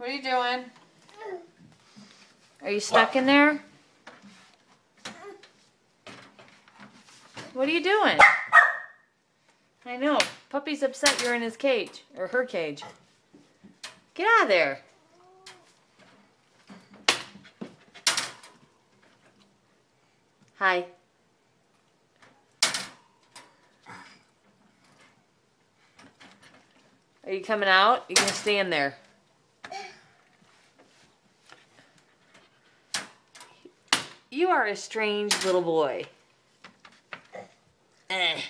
What are you doing? Are you stuck in there? What are you doing? I know. Puppy's upset you're in his cage. Or her cage. Get out of there. Hi. Are you coming out? You're gonna stay in there? You are a strange little boy. Eh.